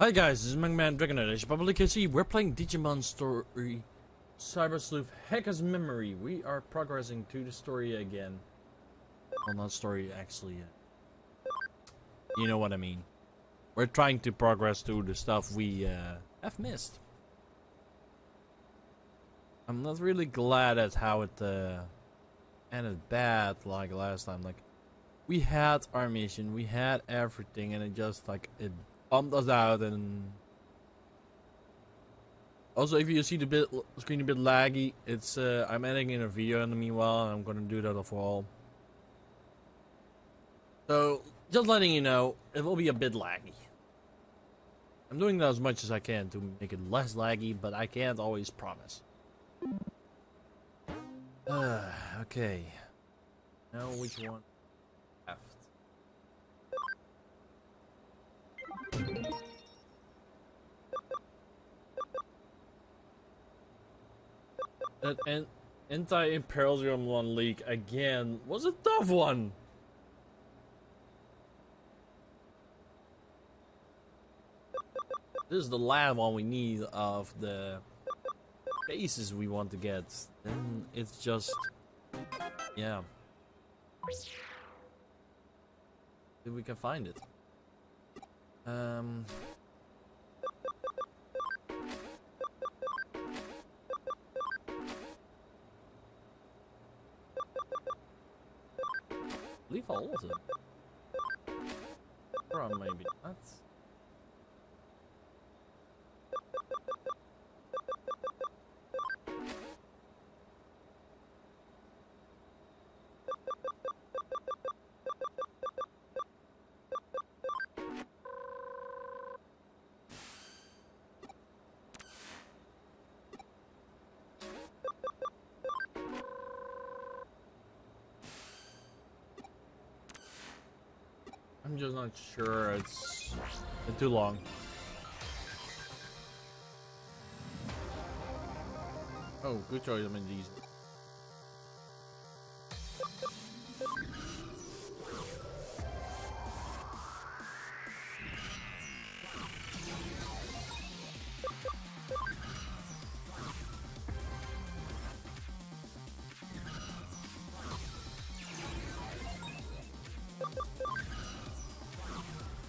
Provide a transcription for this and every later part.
Hi guys, this is Megaman Dragonoid. As you probably we're playing Digimon Story Cyber Sleuth Hacker's Memory. We are progressing to the story again. Well, not story, actually. You know what I mean. We're trying to progress to the stuff we uh, have missed. I'm not really glad at how it uh, ended bad like last time. Like, we had our mission, we had everything, and it just like it bumped us out and also if you see the bit screen a bit laggy it's uh, I'm editing in a video in the meanwhile and I'm gonna do that for all. So just letting you know it will be a bit laggy. I'm doing that as much as I can to make it less laggy but I can't always promise. Uh, okay. Now which one That an anti-imperialism one leak again was a tough one. This is the last one we need of the bases we want to get. Then it's just, yeah. If we can find it. Um. Leave all of them. Or maybe not. Just not sure it's been too long. Oh, good choice. I'm in these.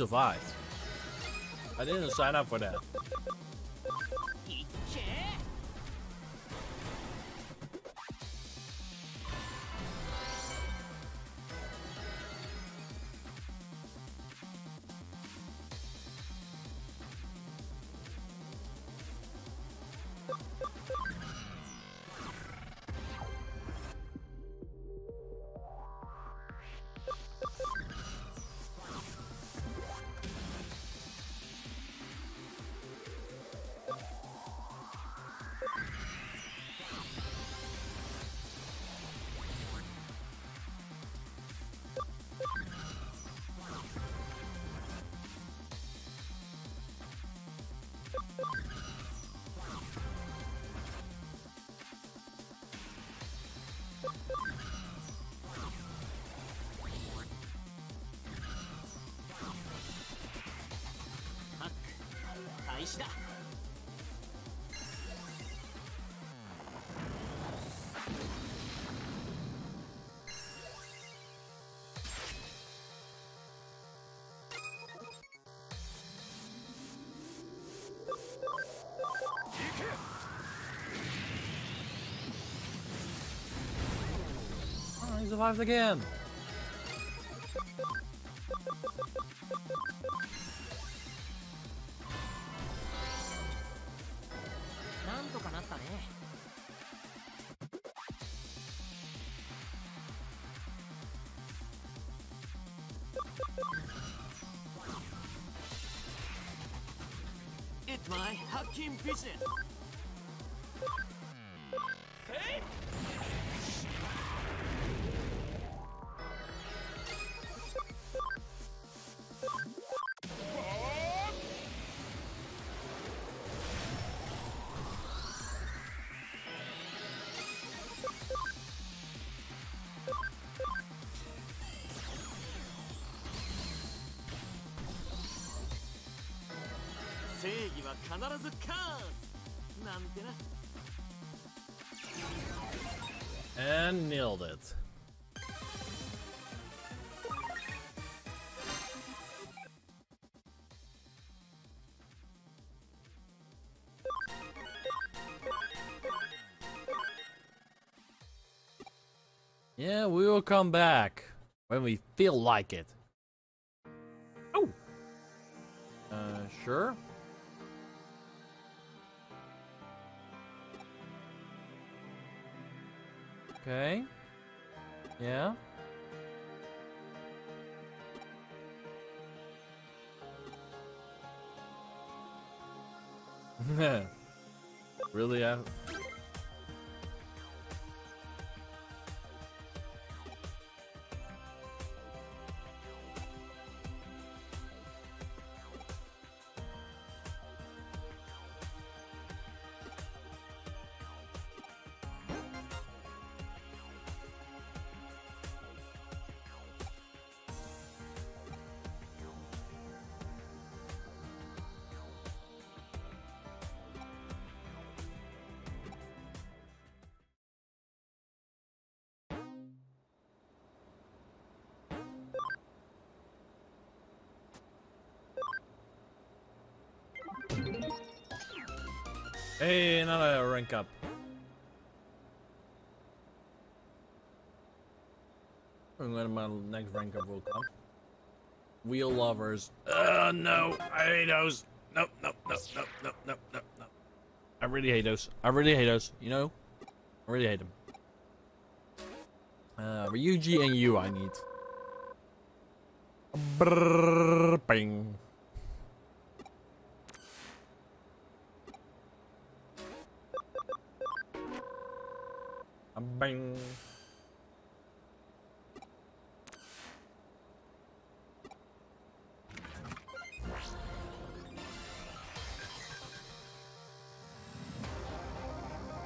survived. I didn't sign up for that. 始だ Oh, he survived again. Hacking は必ず勝つなんてな And nailed it. Yeah, we will come back when we feel like it. Hey, another rank up. And when my next rank up will come. Wheel lovers. Uh, no. I hate those. Nope, nope, nope, nope, nope, nope, nope, nope. I really hate those. I really hate those. You know? I really hate them. Uh, Ryuji and you I need. Brrr, bing. Bing.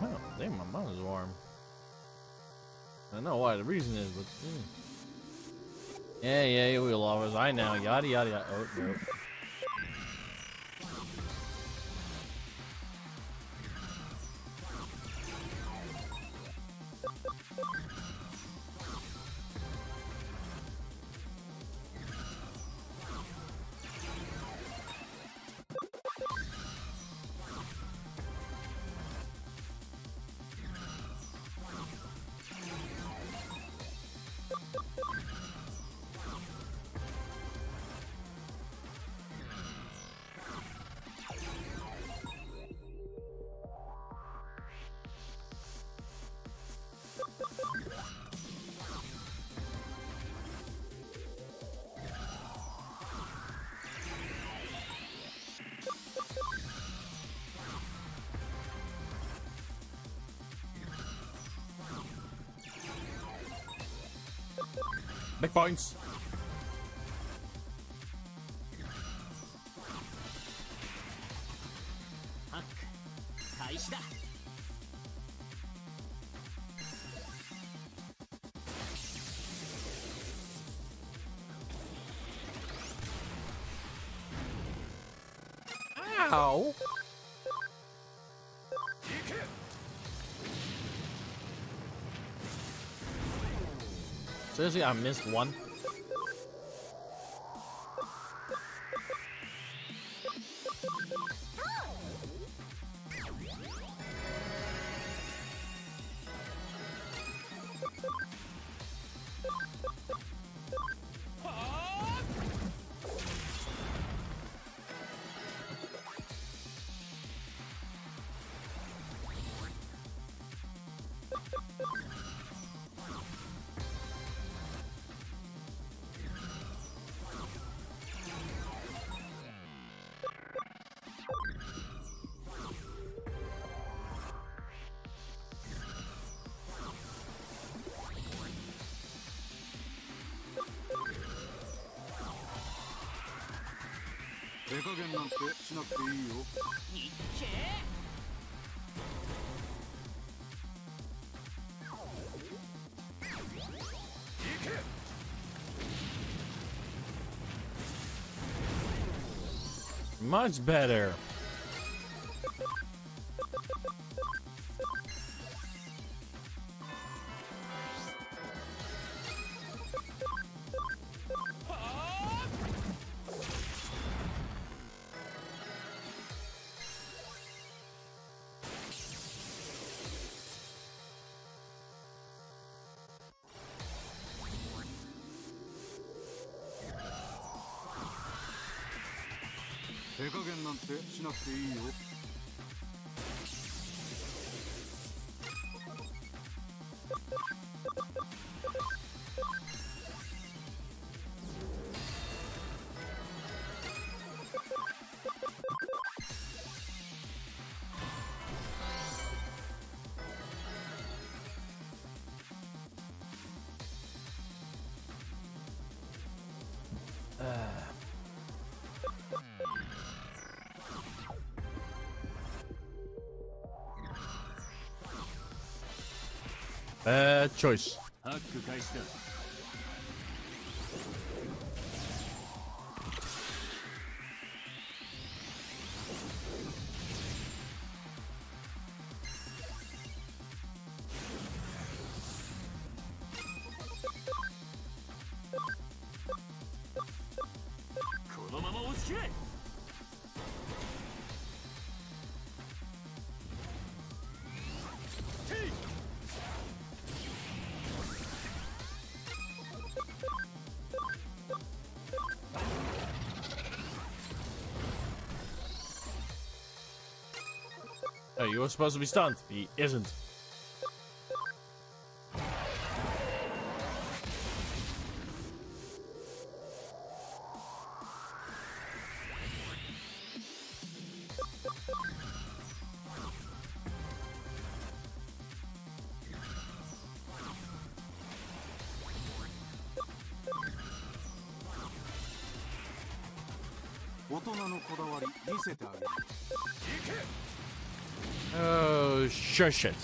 Oh, damn, my mouth is warm. I know why the reason is, but mm. yeah, yeah, yeah, we'll always. I know, yada yada yada. Oh no. Points. Seriously, I missed one. Much better. Bad choice. ハック 開始 Bad choice. Hey, you were supposed to be stunned. He isn't. Shush it.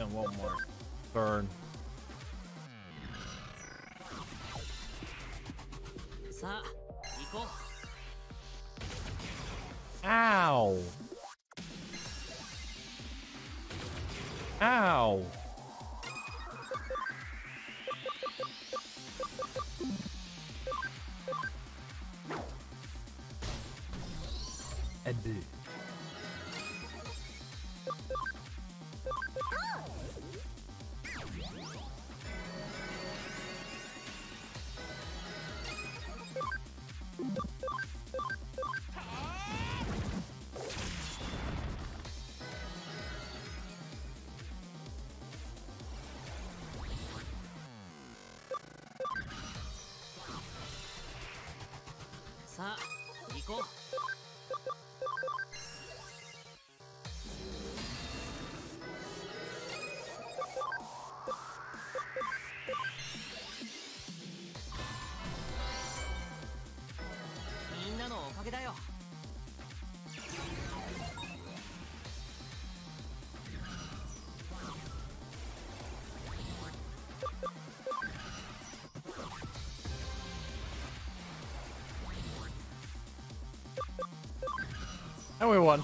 and one more. Burn. Ow! Ow! And And we won.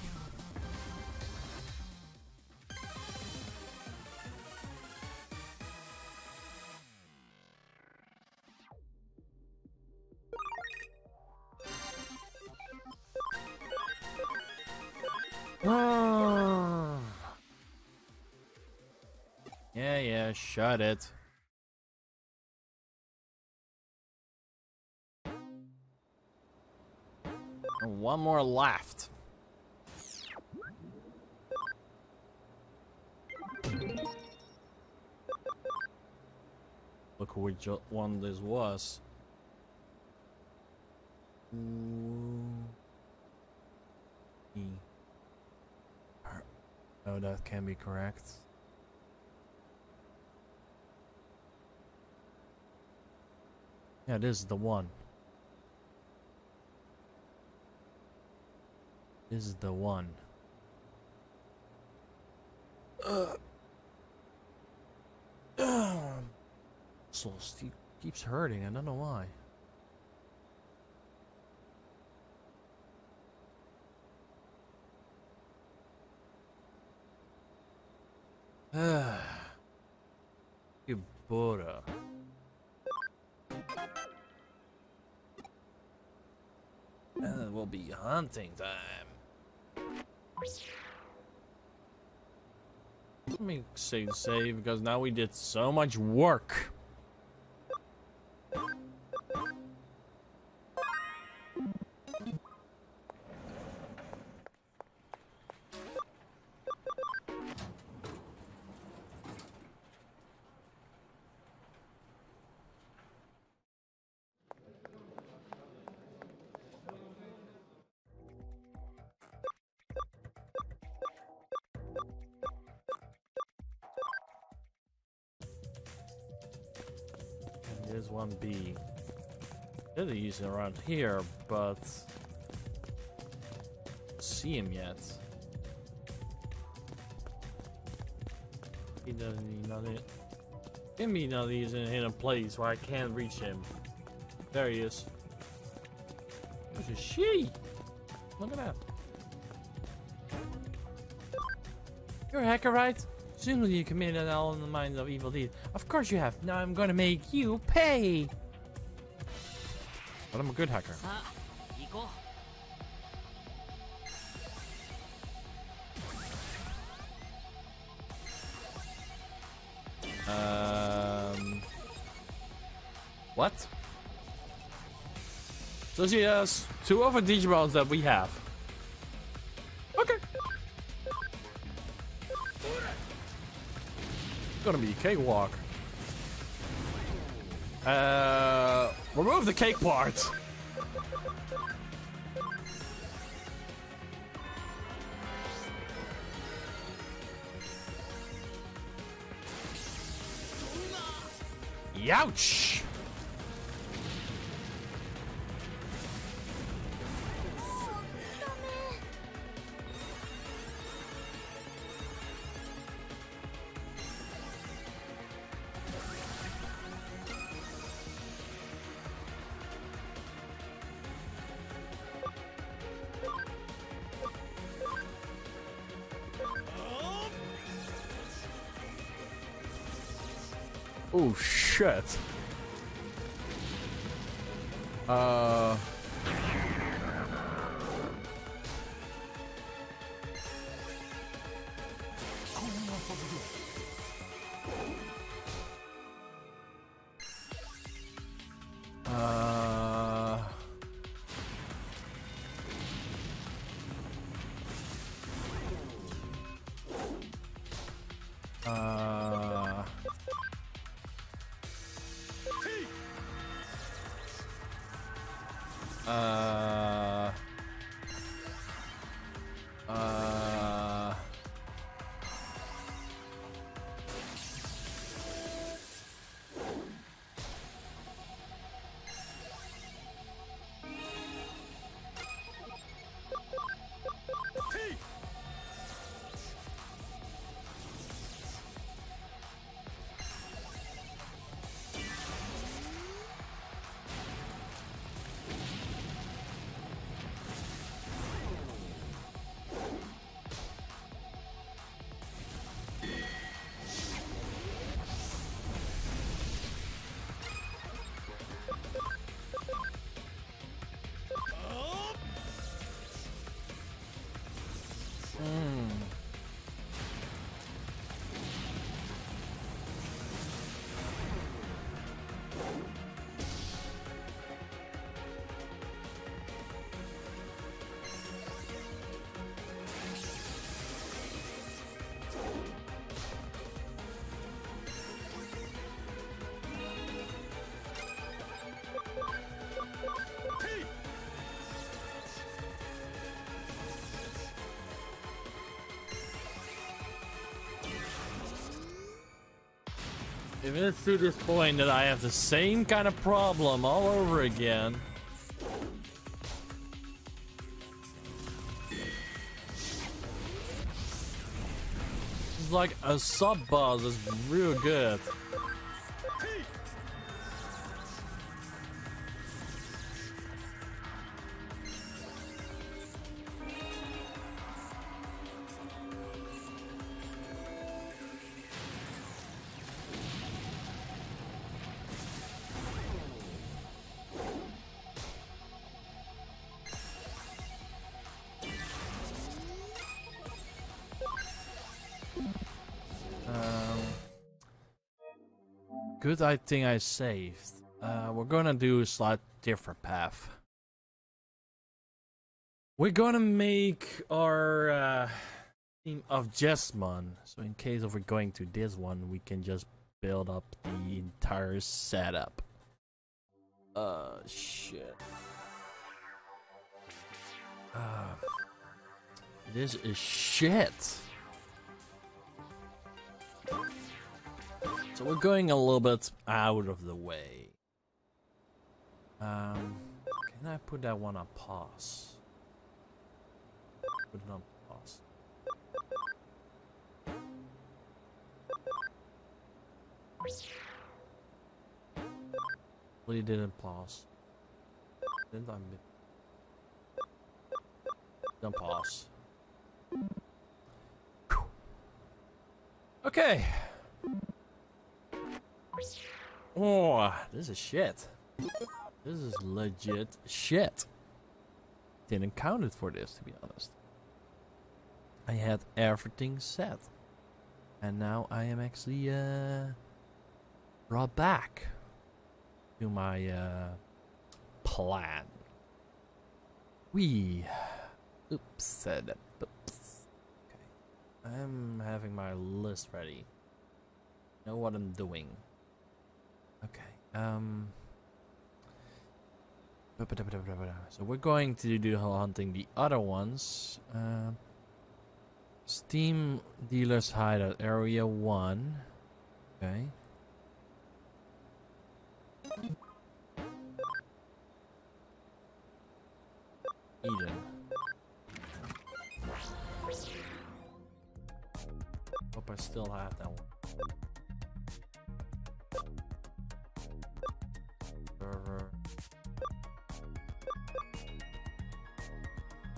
Ah. yeah, yeah, shut it. One more left. Which one this was. No, that can be correct. Yeah, this is the one. This is the one. So Steve keeps hurting. I don't know why. you Buddha. Uh, and it will be hunting time. Let me save save because now we did so much work. He's around here, but see him yet. He doesn't. He not it. Give me these in, a place where I can't reach him. There he is. Where's she? Look at that. You're a hacker, right? Presumably you committed all in the minds of evil deeds. Of course you have. Now I'm gonna make you pay. But I'm a good hacker. Um, what? So she has two other Digimons that we have. Okay. Gonna be a cakewalk. Uh, remove the cake part. Youch! Shit. Uh. If it's to this point that I have the same kind of problem all over again. It's like a sub boss is real good. Good, I think I saved. Uh, we're gonna do a slight different path. We're gonna make our uh, team of Jesmon. So in case of we're going to this one, we can just build up the entire setup. Uh, shit. Uh, this is shit. So we're going a little bit out of the way. Um, can I put that one on pause? Put it on pause. Well, didn't pause. Didn't I? Don't pause. Okay. Oh, this is shit. This is legit shit. Didn't count it for this, to be honest. I had everything set. And now I am actually uh, brought back to my uh, plan. We. Oops, said oops. Okay. I'm having my list ready. Know what I'm doing. Um. So we're going to do hunting the other ones. Uh, Steam dealers hideout area one. Okay. Eden. Hope I still have that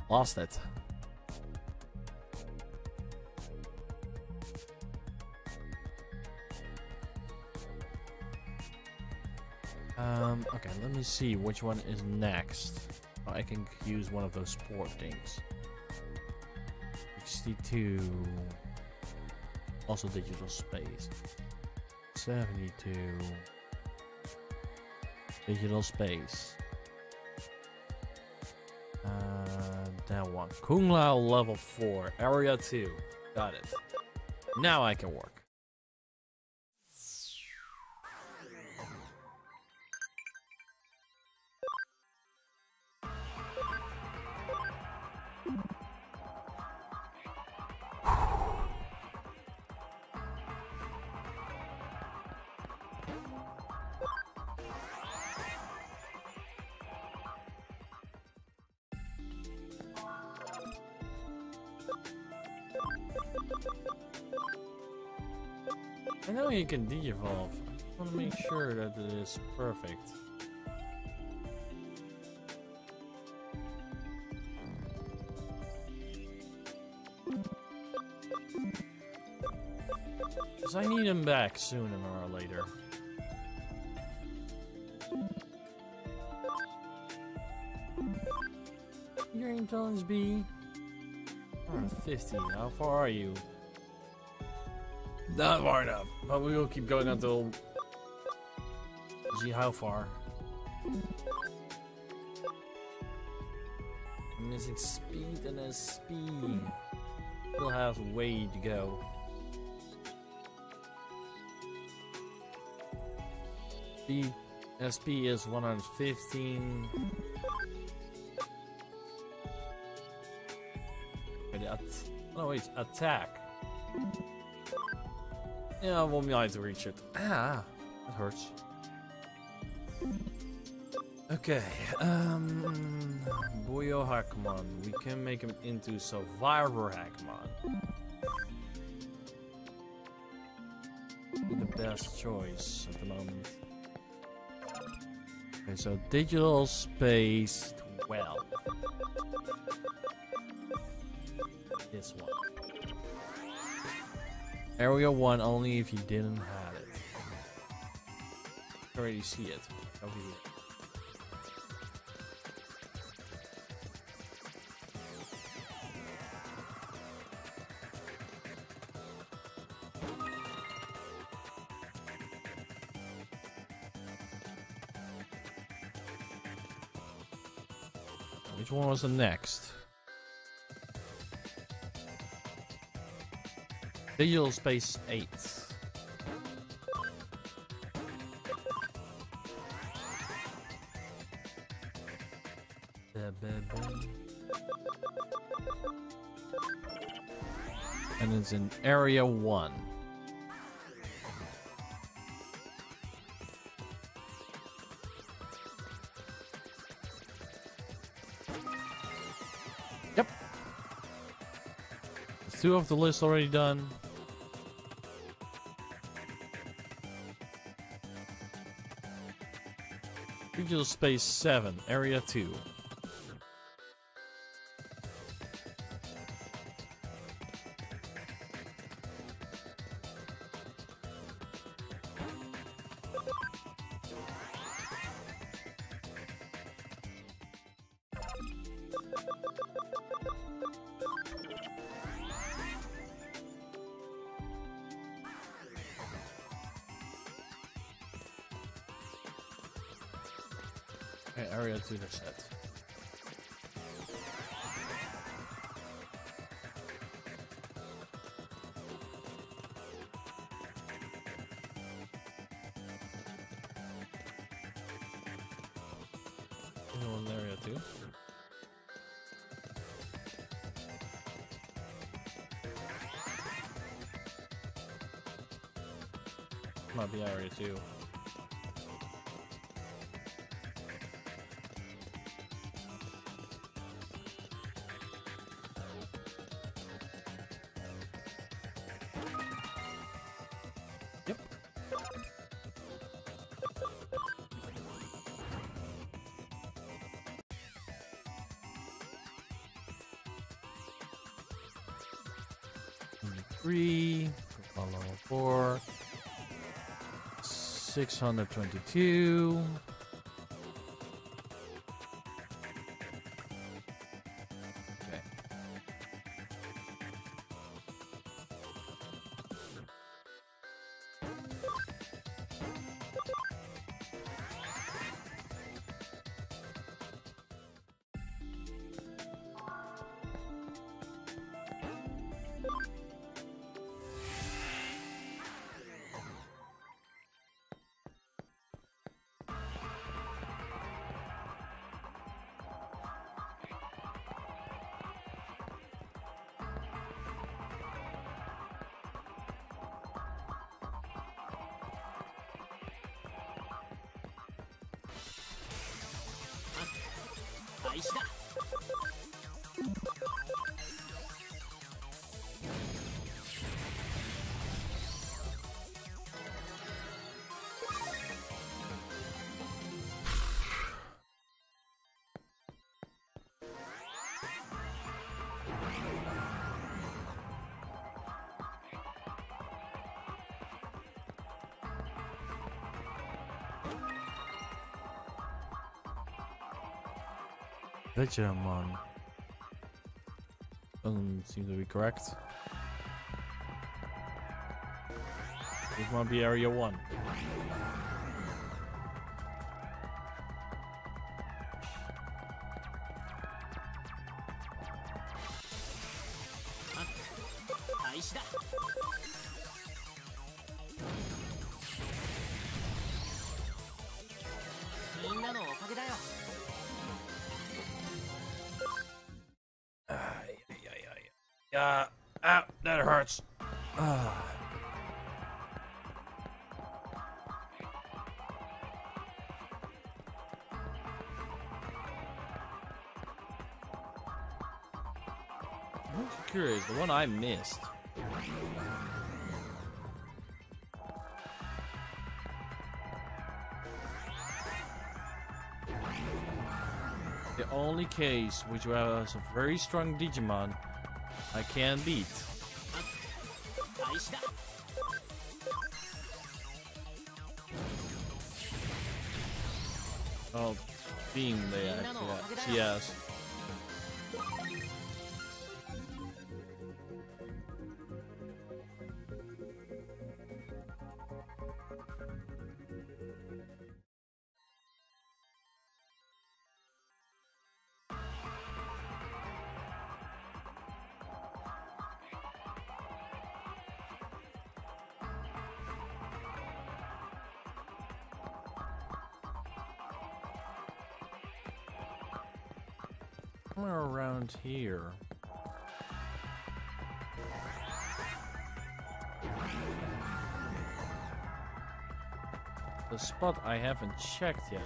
Lost it. Um, okay, let me see which one is next. Oh, I can use one of those sport things. 62. Also digital space. 72. Digital space. That one. Kowloon level 4. Area 2. Got it. Now I can work. I know you can de-evolve. I want to make sure that it is perfect. Because I need him back sooner or later. Your intelligence B. 50. How far are you? Not far enough. But we will keep going until. See how far. Missing speed and then speed. Still has way to go. Speed SP is 115. Wait, at wait, attack. Yeah, we'll able to reach it. Ah, that hurts. Okay, um, BaoHackmon. We can make him into SaviorHackmon. The best choice at the moment. Okay, so digital space Area 1 only if you didn't have it. I already see it. Over here. Which one was the next? Digital Space 8. And it's in Area 1. Yep. Two of the list already done. Digital Space 7, Area 2. Might 622. Digimon. Doesn't seem to be correct. Digimon be area 1. one I missed. The only case which was a very strong Digimon I can beat. Oh, being there, yes. Around here. The spot I haven't checked yet.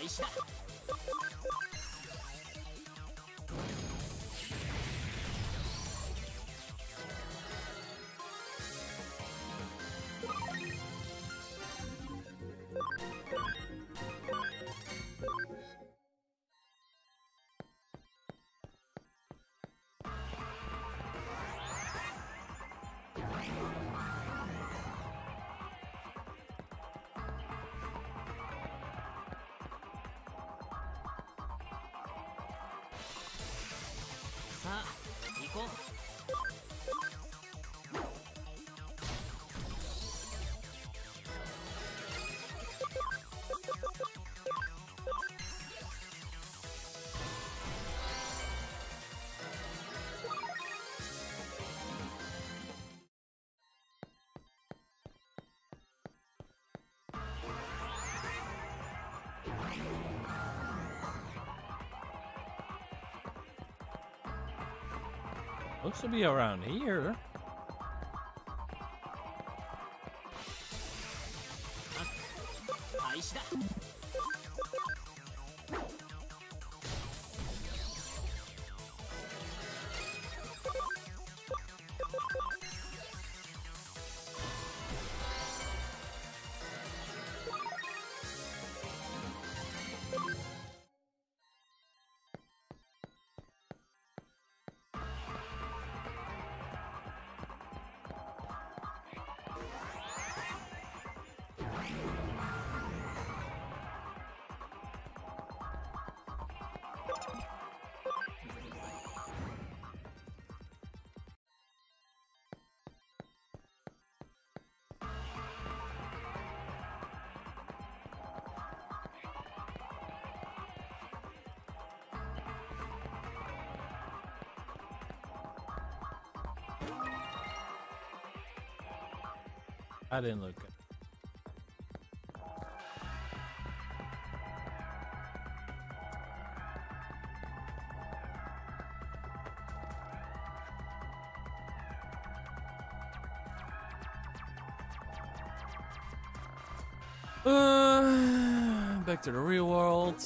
開始だ行こう。Looks to be around here. I didn't look. Uh, back to the real world.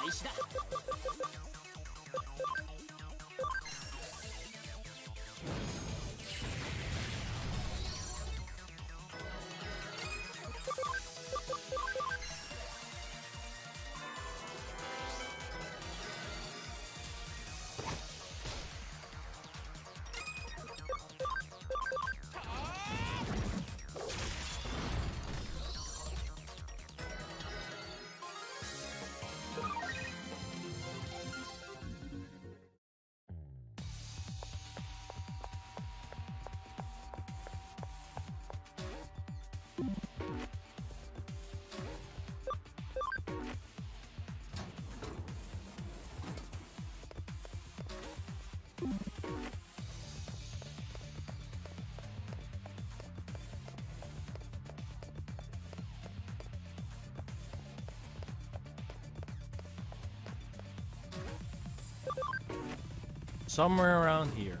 開始だ。Somewhere around here.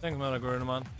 Thanks,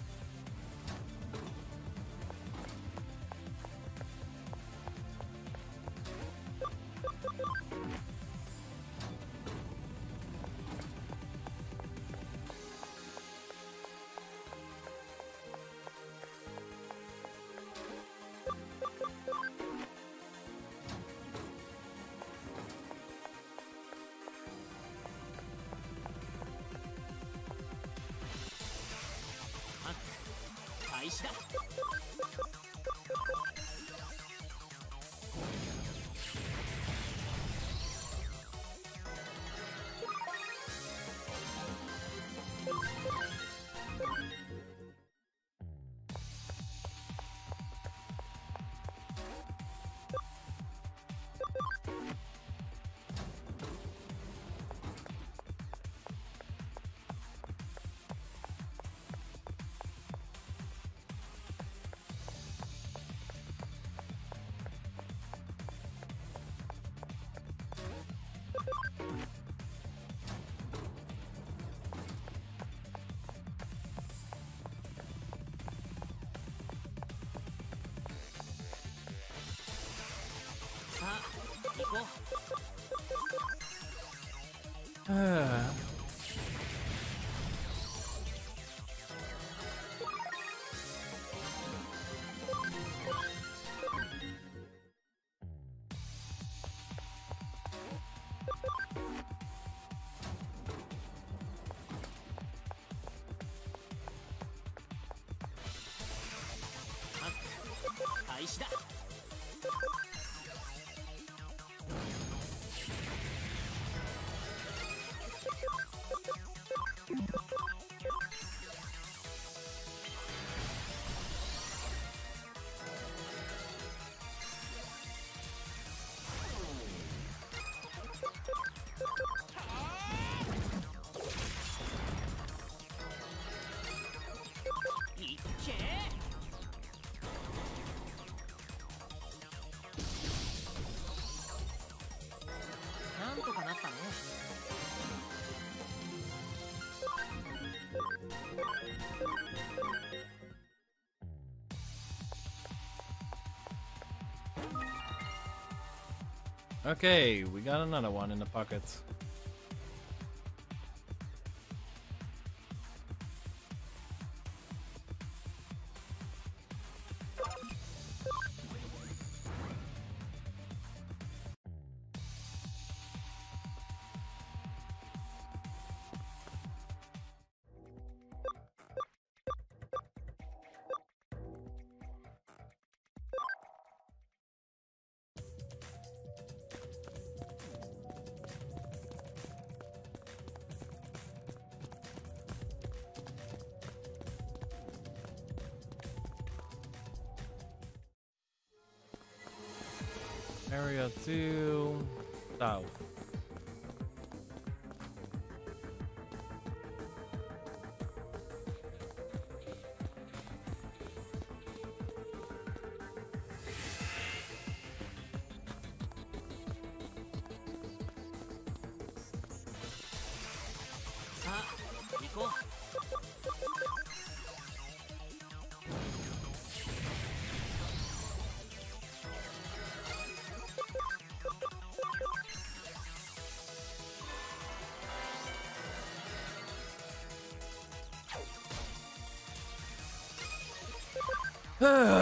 開始だ。Ah. Okay, we got another one in the pocket. Ugh.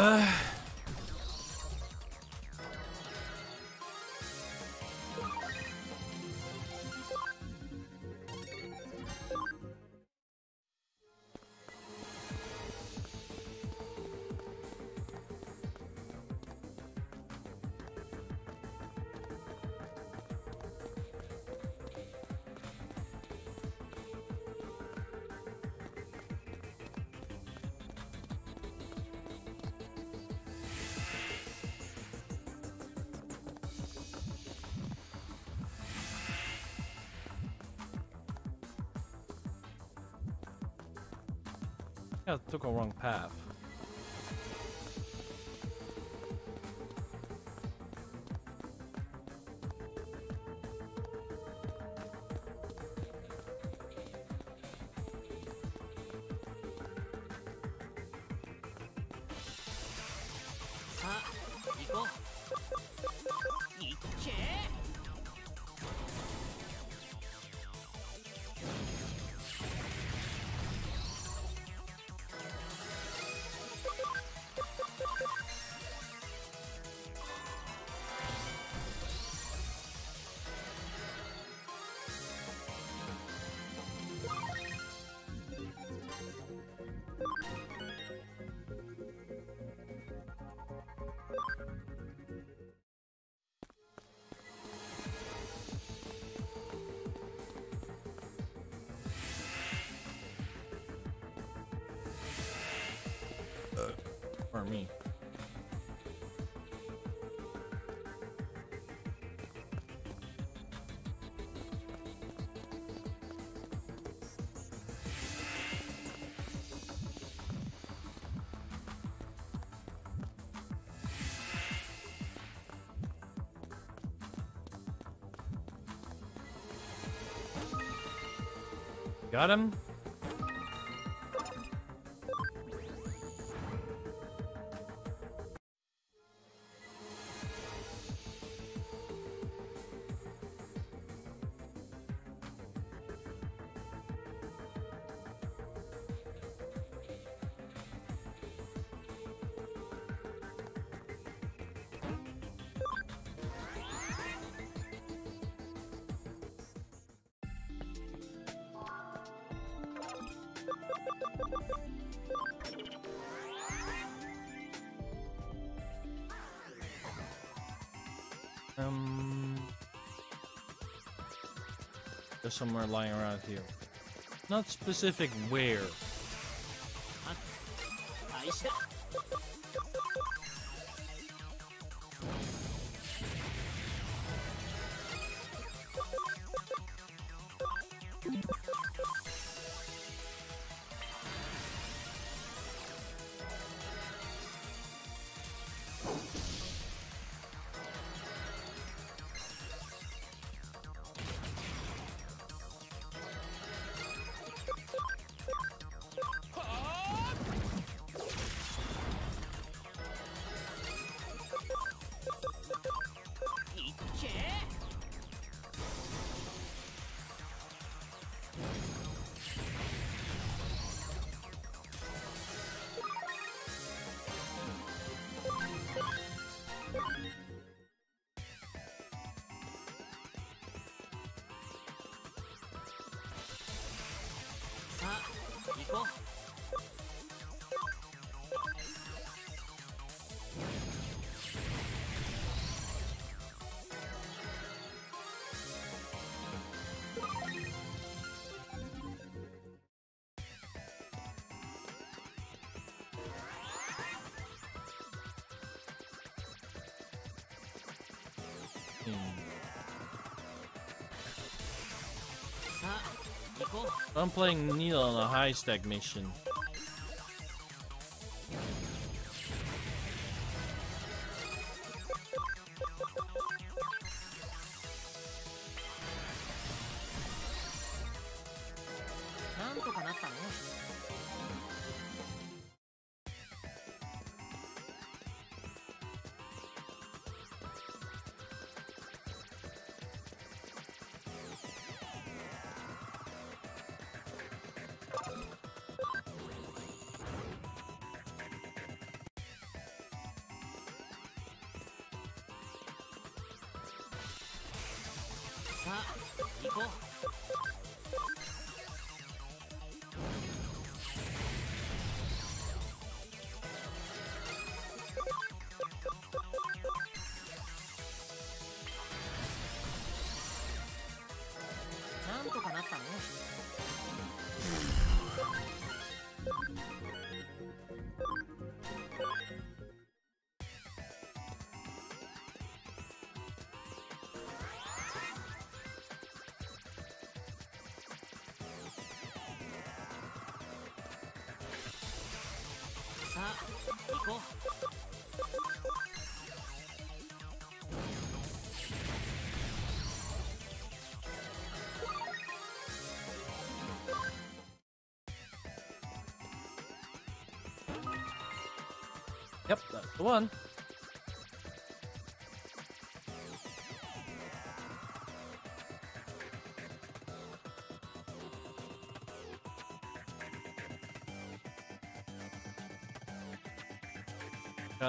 Yeah, took a wrong path. Got him? There's somewhere lying around here. Not specific where. 開 I'm playing Neil on a high stack mission. 行こう Yep, that's the one.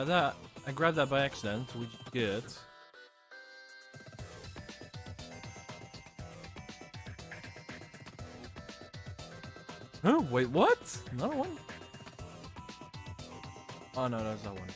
That. I grabbed that by accident, which is good. Oh, wait, what? Another one? Oh no, that's that one.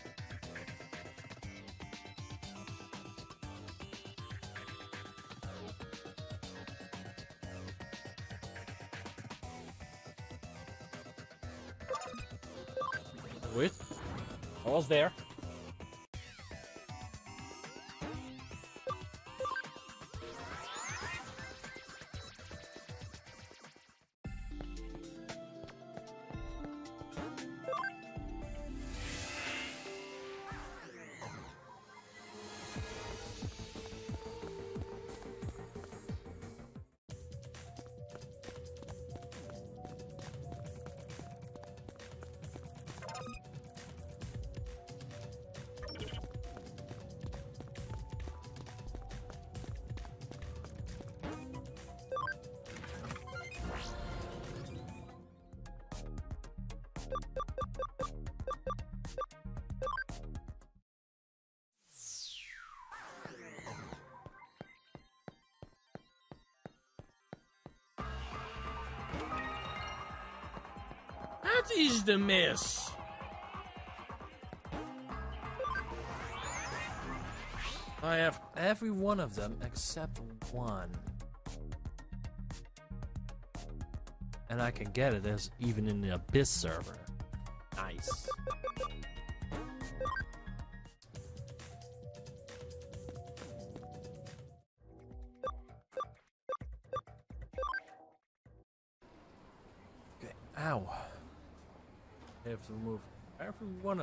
The miss. I have every one of them except one. And I can get it as even in the Abyss server.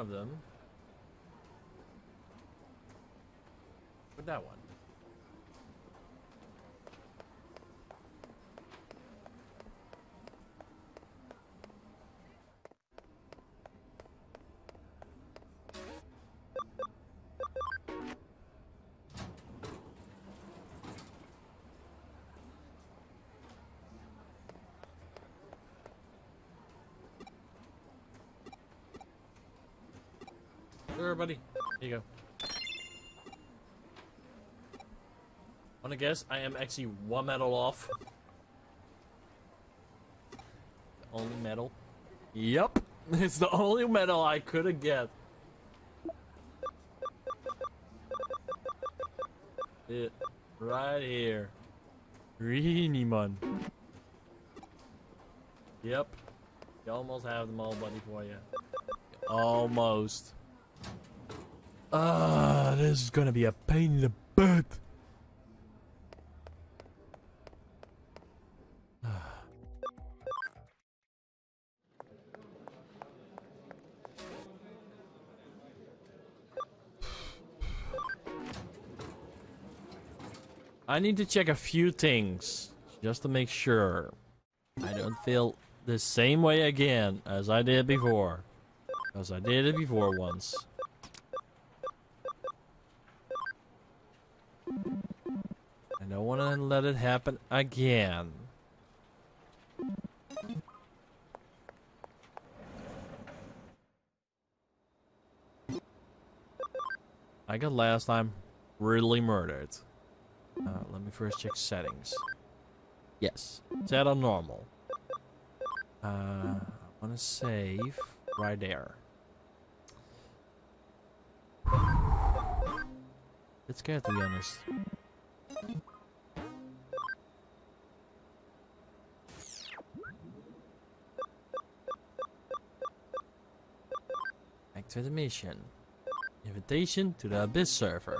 Of them. With that one. Sure, buddy. Here you go. Wanna guess? I am actually one medal off. The only medal. Yep, it's the only medal I could have get. It right here. Really, man. Yep. You almost have them all, buddy, for you. Almost. Ah, this is gonna be a pain in the butt. I need to check a few things just to make sure I don't feel the same way again as I did before. Because I did it before once. I don't want to let it happen again. I got last time really murdered. Uh, let me first check settings. Yes, set on normal. Uh, I want to save right there. It's scared to be honest. To the mission. Invitation to the Abyss server.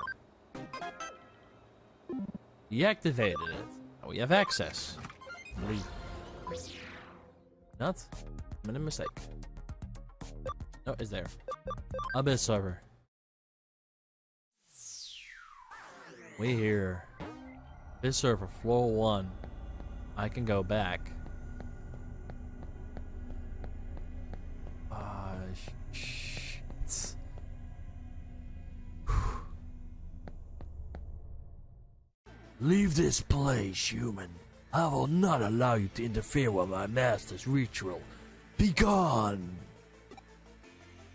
Deactivated it. Now we have access. Leave. Not? I Made a mistake. No, it's there. Abyss server. We here. This server, floor one. I can go back. Leave this place, human. I will not allow you to interfere with my master's ritual. Be gone!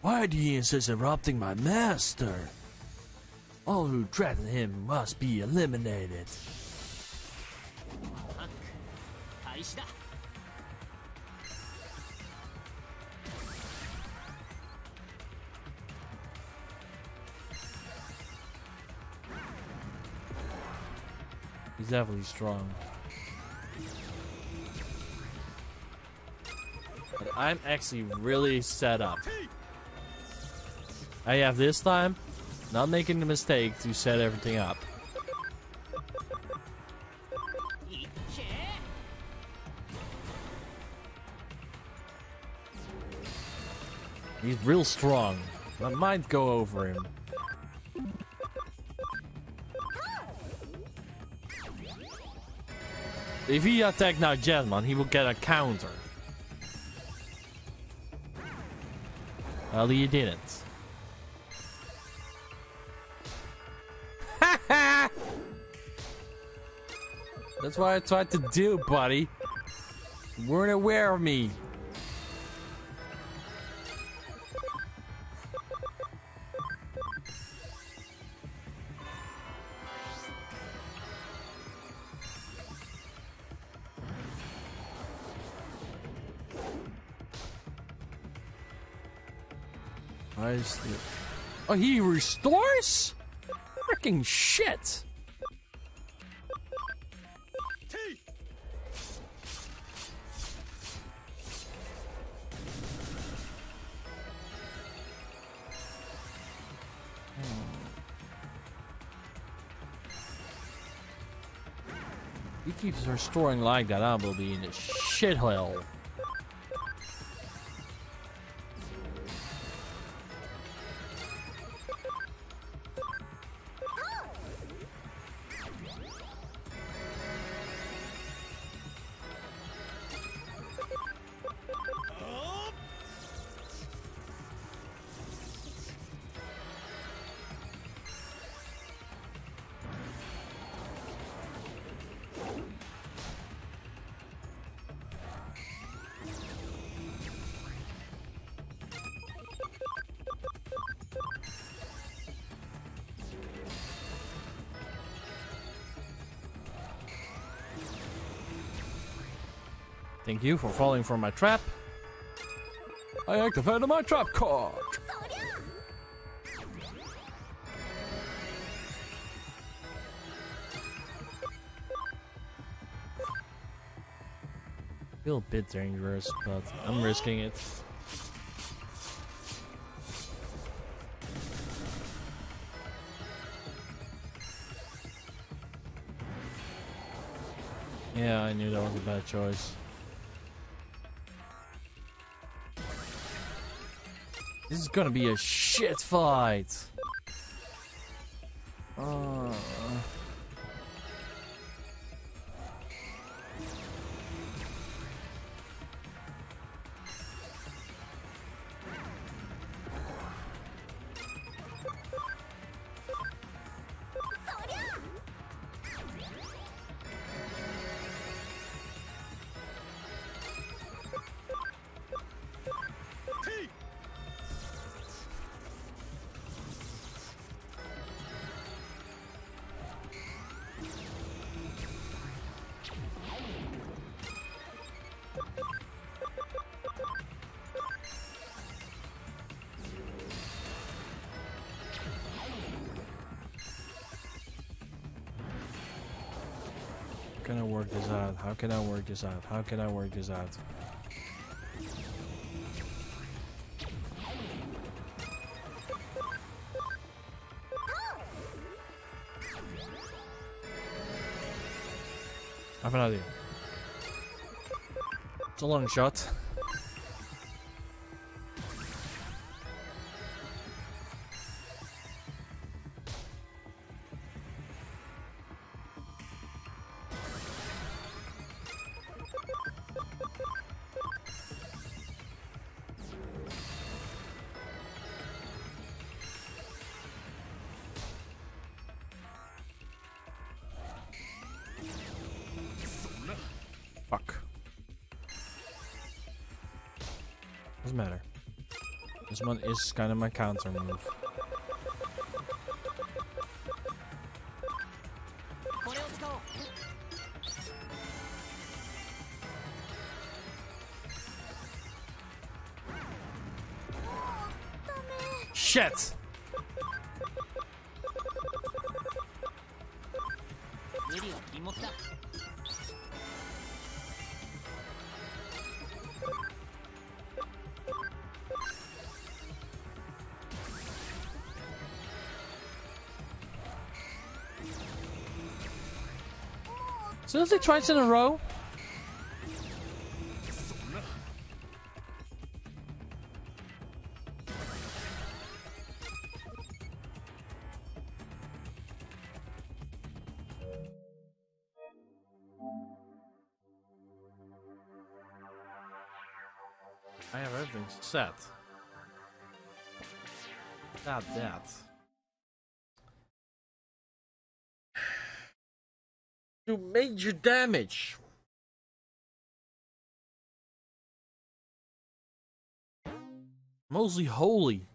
Why do you insist on interrupting my master? All who threaten him must be eliminated. He's definitely strong. I'm actually really set up. I have this time, not making the mistake to set everything up. He's real strong. My mind go over him. If he attack now Jesmon, he will get a counter. Well, he didn't. That's what I tried to do, buddy. You weren't aware of me. He restores? Freaking shit! Hmm. He keeps restoring like that, I will be in a shithole. Thank you for falling for my trap. I activated my trap card. Feel a bit dangerous, but I'm risking it. Yeah, I knew that was a bad choice. This is gonna be a shit fight. Can I work this out? How can I work this out? I have an idea. It's a long shot. Doesn't matter. This one is kind of my counter move. Shit! Seriously, twice in a row? I have everything set. That, that. Major damage. Mostly holy.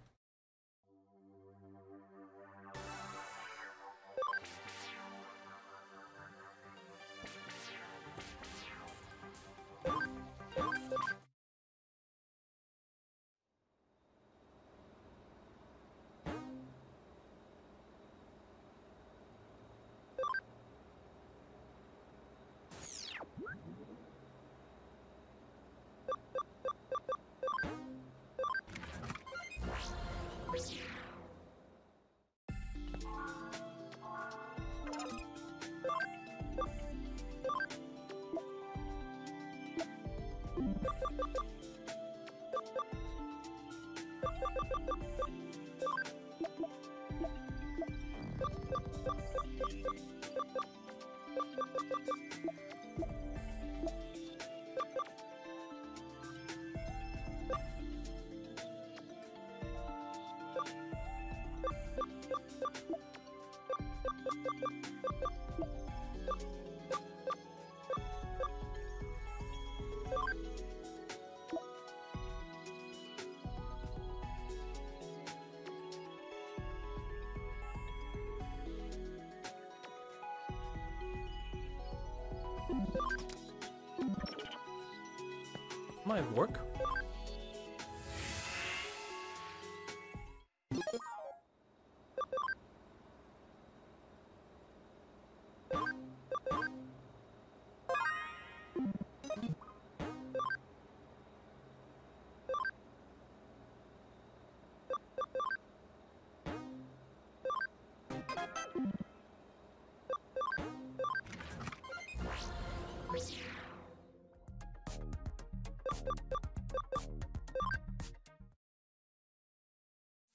Might work.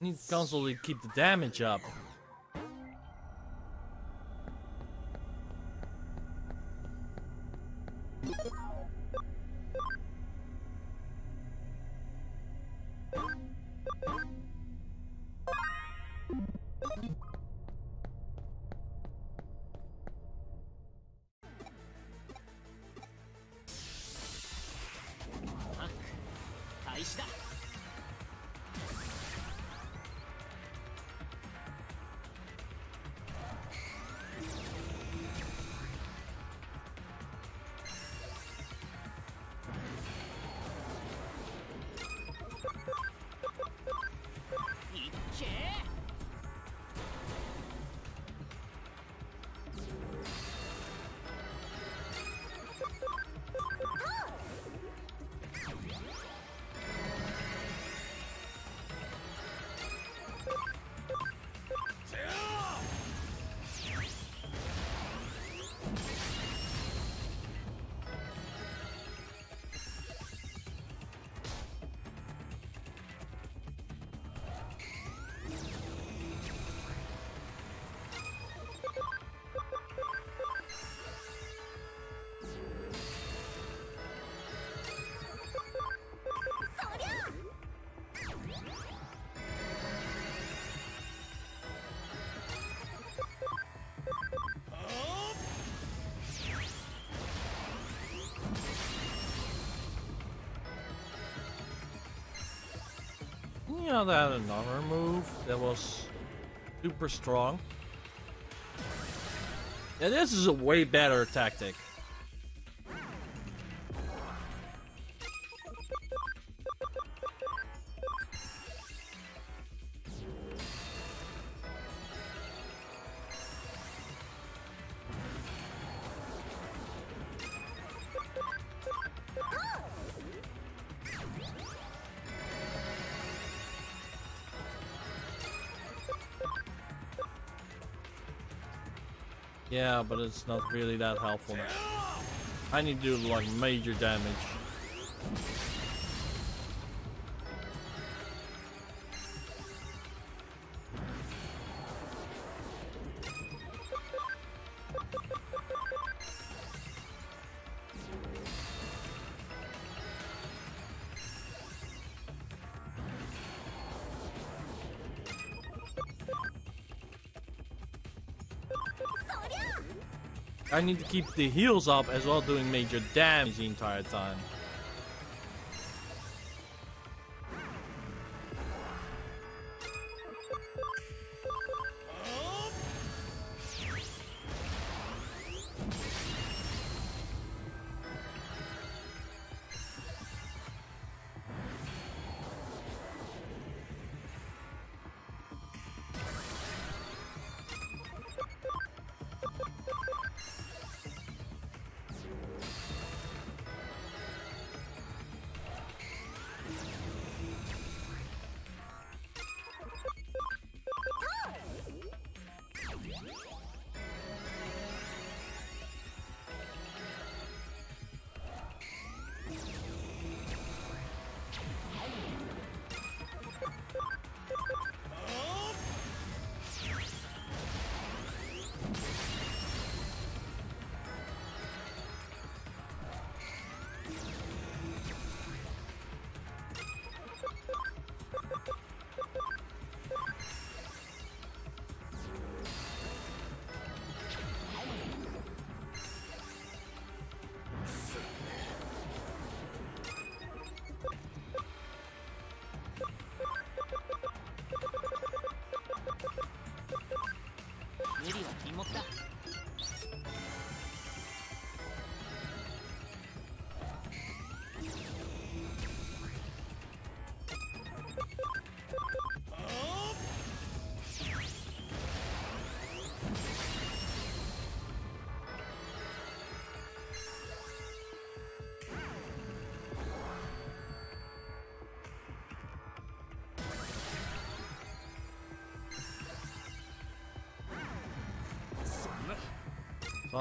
Need to constantly keep the damage up. Know, that another move that was super strong. Yeah, this is a way better tactic. Yeah, but it's not really that helpful. I need to do like major damage. I need to keep the heals up as well doing major damage the entire time.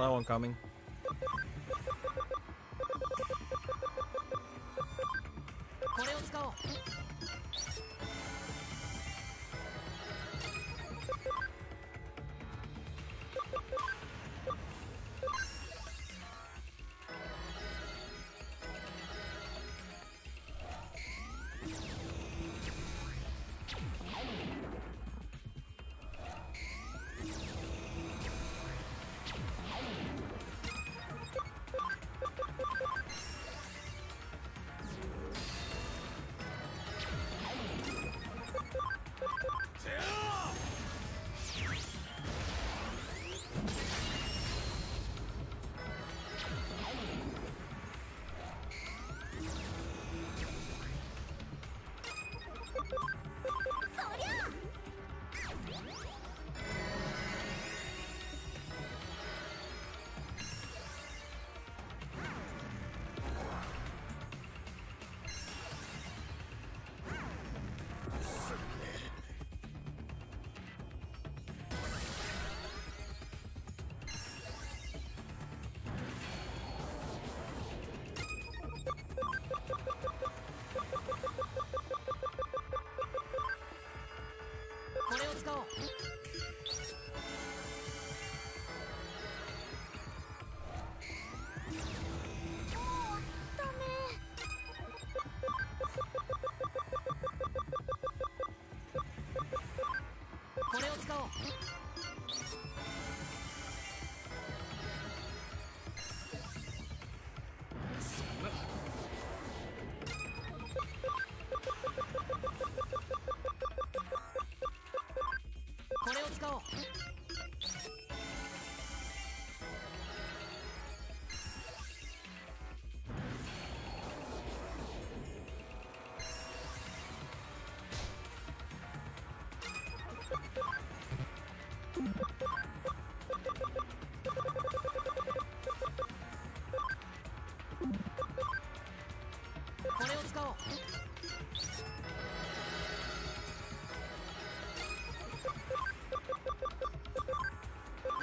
That one coming.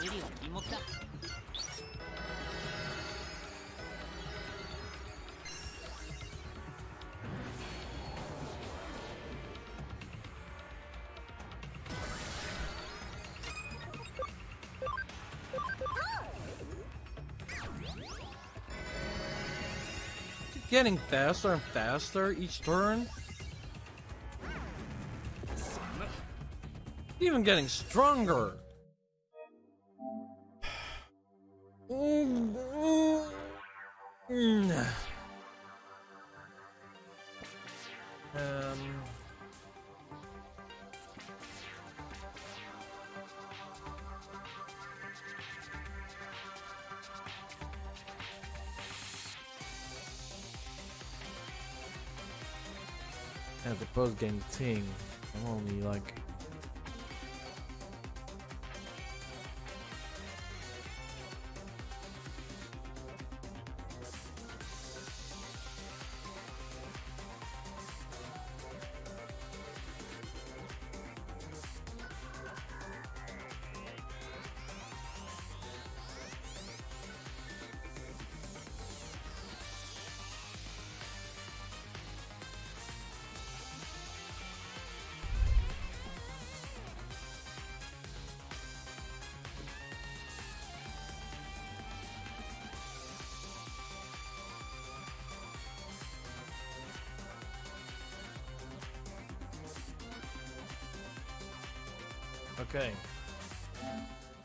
無理は禁物だ。Getting faster and faster each turn. Even getting stronger. Game thing. I'm only like.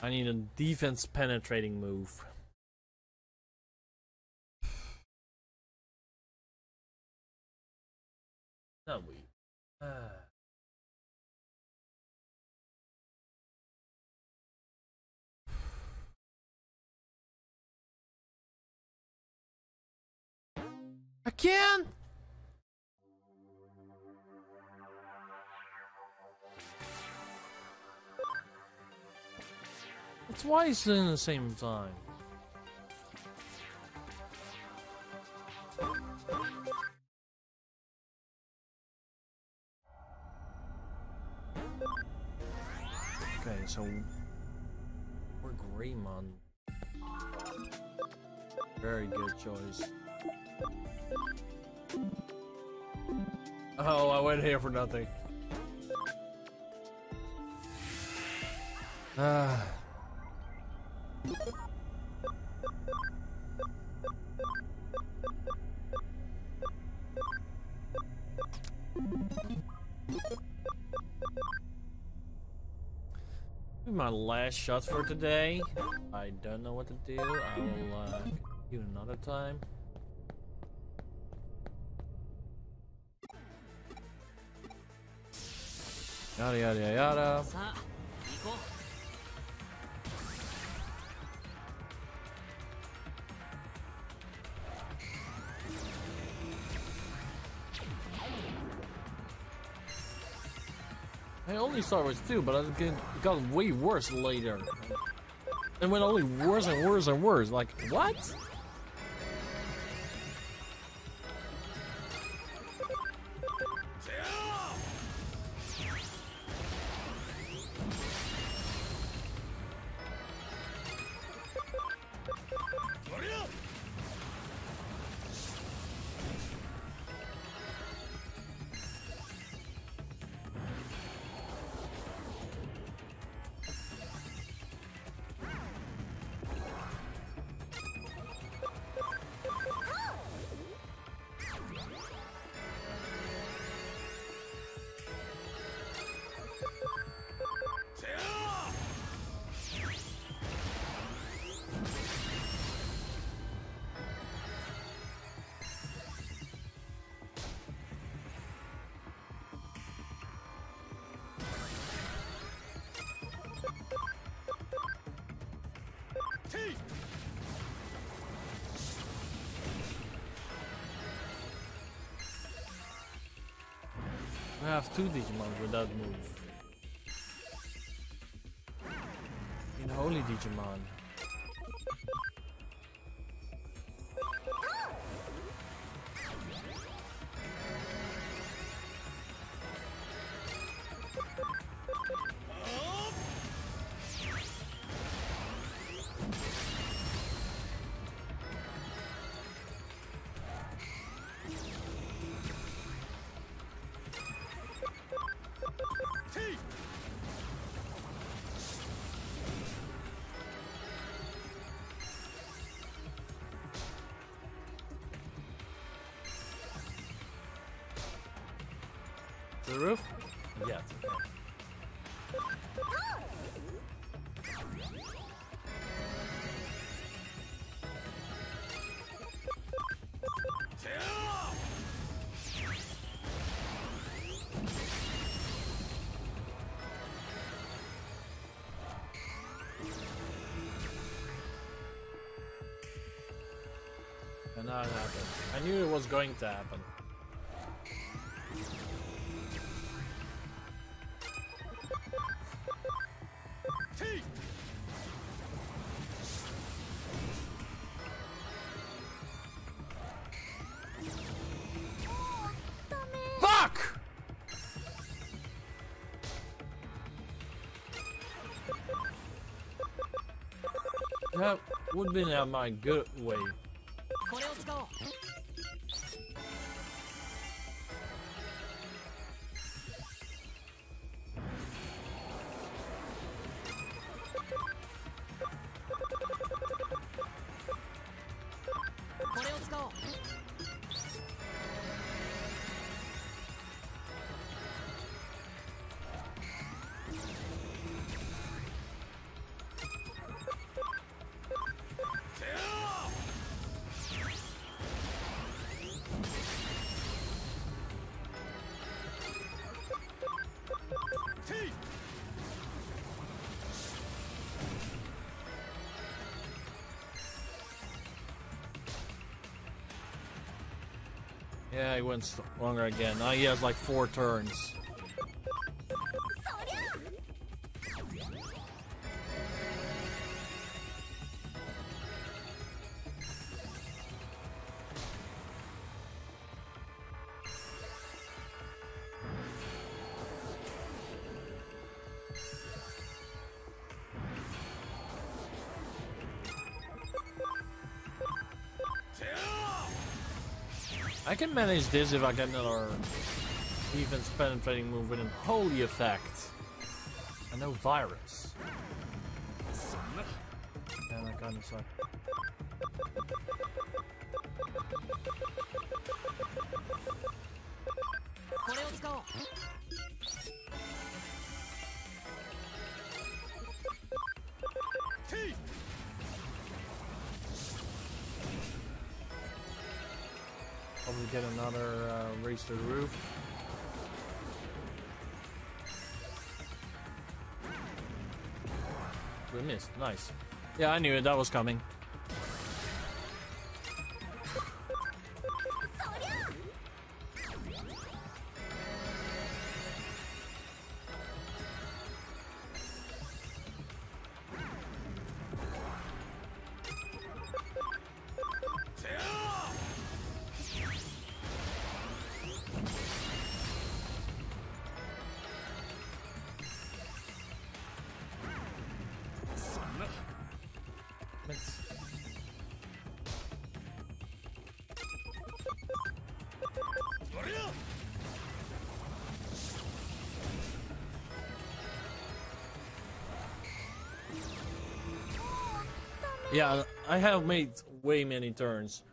I need a defense penetrating move. Twice in the same time. Okay, so we're Greymon. Very good choice. Oh, I went here for nothing. Ah. My last shot for today. I don't know what to do. I will uh, do another time. Yada yada yada. I only saw it was two, but it it got way worse later. It went only worse and worse and worse. Like, what? Two Digimon with that move. In Holy Digimon. To the roof? Yet. Okay. And now it happened. I knew it was going to happen. That would be now my good way. Yeah, he went longer again. Now he has like four turns. Can manage this if I get another defense penetrating move with a holy effect. And no virus. Kind of suck. Get another uh, race to the roof. We missed. Nice. Yeah, I knew it. That was coming. I have made way many turns.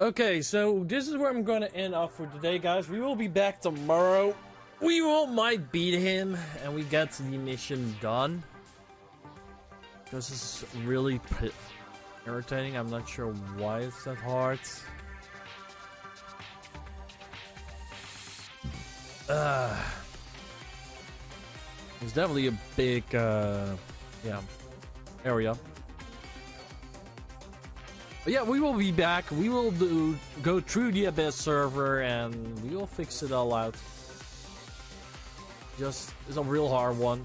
Okay, so this is where I'm gonna end off for today, guys. We will be back tomorrow. We will might beat him, and we get the mission done. This is really irritating. I'm not sure why it's that hard. Uh, it's definitely a big, uh, yeah, area. Yeah, we will be back. We will do go through the Abyss server and we will fix it all out. Just it's a real hard one.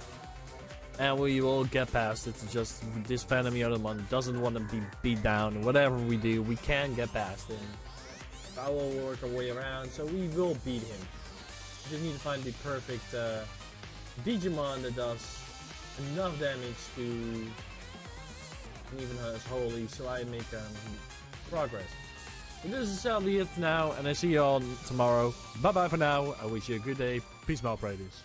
And we will get past it. It's just this Phantom Yodaman doesn't want to be beat down. Whatever we do, we can get past him. I will work our way around, so we will beat him. We just need to find the perfect uh, Digimon that does enough damage to even as holy, so I make um, progress. This is sadly now, and I see you all tomorrow. Bye bye for now. I wish you a good day. Peace, Malpraters.